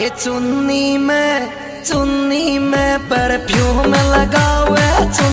ये चुन्नी में चुन्नी में परफ्यूम लगा